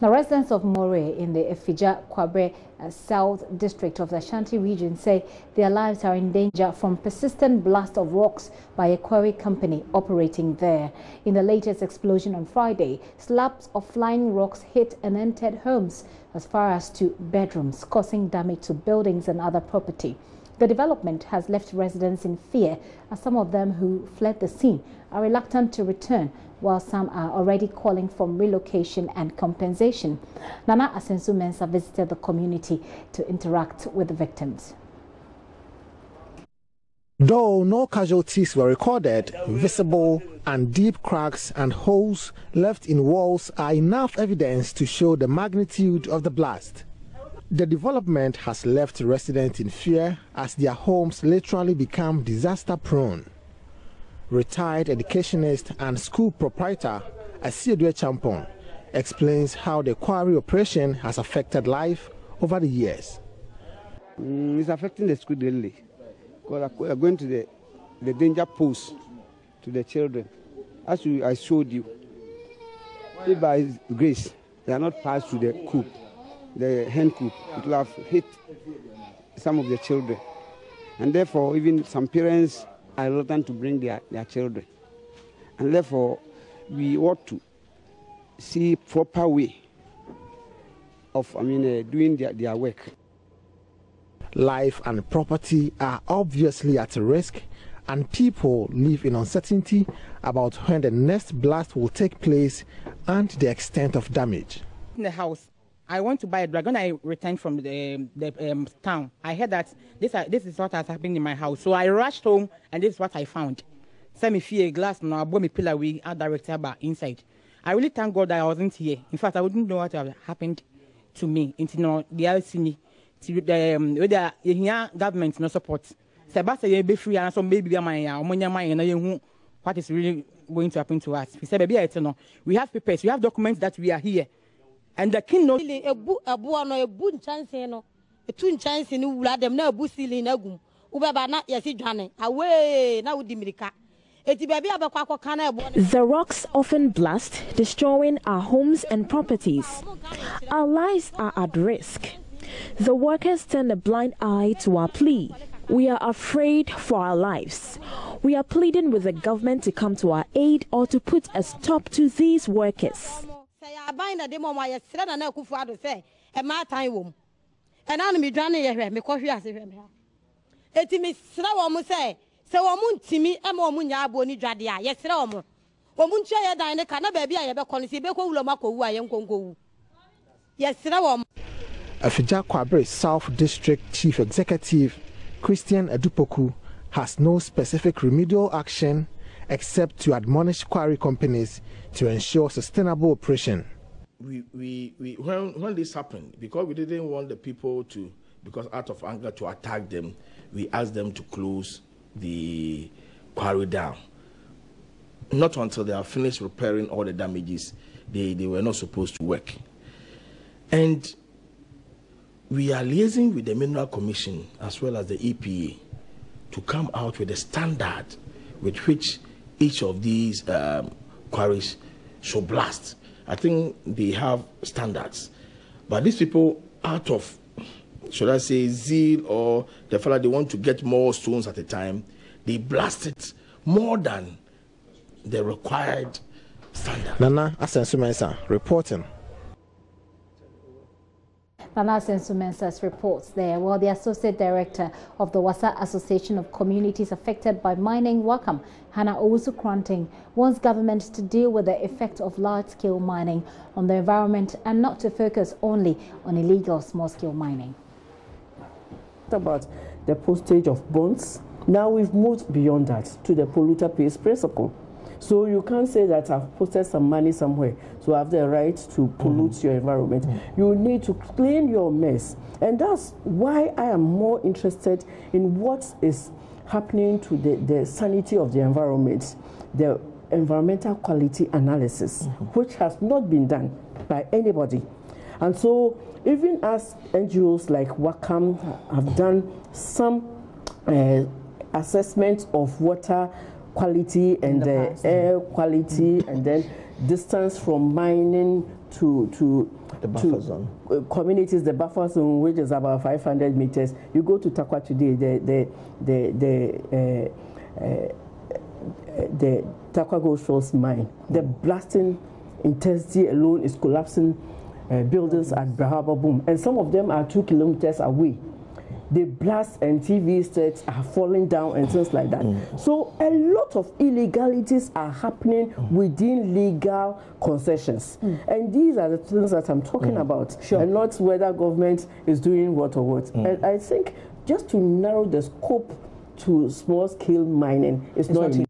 The residents of Mowre in the Afigya Kwabre uh, South District of the Ashanti region say their lives are in danger from persistent blast of rocks by a quarry company operating there. In the latest explosion on Friday, slabs of flying rocks hit and entered homes as far as to bedrooms, causing damage to buildings and other property. The development has left residents in fear as some of them who fled the scene are reluctant to return while some are already calling for relocation and compensation. Nana Asensu Mensa visited the community to interact with the victims. Though no casualties were recorded, visible and deep cracks and holes left in walls are enough evidence to show the magnitude of the blast. The development has left residents in fear as their homes literally become disaster prone. Retired educationist and school proprietor Asiedue Champon explains how the quarry operation has affected life over the years. Mm, it's affecting the school daily because we are going to the, the danger post to the children. As I showed you, if by grace they are not passed to the coop, the hen coop, it will have hit some of the children. And therefore, even some parents are reluctant to bring their, their children. And therefore, we ought to see proper way of, I mean, uh, doing their, their work. Life and property are obviously at risk, and people live in uncertainty about when the next blast will take place and the extent of damage. In the house, I want to buy a drug. When I returned from the, the um, town, I heard that this, uh, this is what has happened in my house. So I rushed home, and this is what I found. Send me fear glass, now I bought me pillar we are directed by inside. I really thank God that I wasn't here. In fact, I wouldn't know what had happened to me until you know, the LCNI, the um, government no support. Sebasa ye be free and my ya omonya my na ye what is really going to happen to us. We said baby no. We have papers, we have documents that we are here. And the king knows. Ebu ebu no ebu nchanse no. Etu nchanse ni wura dem na ebu sili na gum. Ubeba na yesi dwane. Awe na wudi mirika. The rocks often blast, destroying our homes and properties. Our lives are at risk. The workers turn a blind eye to our plea. We are afraid for our lives. We are pleading with the government to come to our aid or to put a stop to these workers. sɛ yɛ aban na de mu ɔmo ayɛsrɛ na na akufo ado sɛ ɛmaa tan wɔ ɛna no medwane yɛ hwɛ mekɔhwe ase hwɛ me ha. Ɛti mesrɛ wɔ mo sɛ sɛ wɔ mo ntimi ma ɔ mo nya aboɔ no dwadeɛ a yɛsrɛ wɔ mo. Wɔ mo ntua yɛ dan ne ka na baabi a yɛbɛkɔ no sɛ yɛbɛkɔwulɔ mu akɔwu a yɛnkɔnkɔwu yɛsrɛ wɔ mo. Afija Kwabre South District Chief Executive Christian Edupoku, has no specific remedial action except to admonish quarry companies to ensure sustainable operation. We, we, we, when, when this happened, because we didn't want the people to, because out of anger to attack them, we asked them to close the quarry down. Not until they are finished repairing all the damages, they, they were not supposed to work. And we are liaising with the Mineral Commission as well as the EPA to come out with a standard with which each of these um, quarries should blast. I think they have standards. But these people, out of should I say, zeal or the fact that they want to get more stones at a time, they blast it more than the required standard. Nana Asensu Mensa reporting. Nana Asensu Mensa's reports there. Well, the Associate Director of the Wassa Association of Communities Affected by Mining, WACAM, Hannah Owusu-Koranteng, wants government to deal with the effect of large-scale mining on the environment and not to focus only on illegal small-scale mining about the postage of bonds. Now we've moved beyond that to the polluter pays principle. So you can't say that I've posted some money somewhere, so I have the right to pollute mm. your environment. Mm. You need to clean your mess. And that's why I am more interested in what is happening to the, the sanity of the environment, the environmental quality analysis, mm-hmm. which has not been done by anybody. And so even as NGOs like WACAM have done some uh, assessment of water quality and the air quality and then distance from mining to to the buffer to zone. uh, communities the buffer zone which is about 500 meters. You go to Tarkwa today the the the the uh, uh, the Tarkwa Gold Shores mine. The blasting intensity alone is collapsing uh, buildings at Brahabebome. And some of them are two kilometers away they blast and TV sets are falling down and things like that. Mm. So a lot of illegalities are happening mm. within legal concessions. Mm. And these are the things that I'm talking mm. about. Sure. And not whether government is doing what or what. And I think just to narrow the scope to small scale mining is not, not